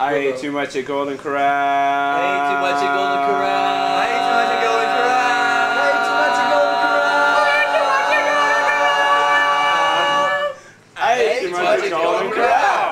I ate too much at Golden Corral. I ate too much at Golden Corral. I ate too much at Golden Corral. I ate too much at Golden Corral. I ate too much at Golden Corral.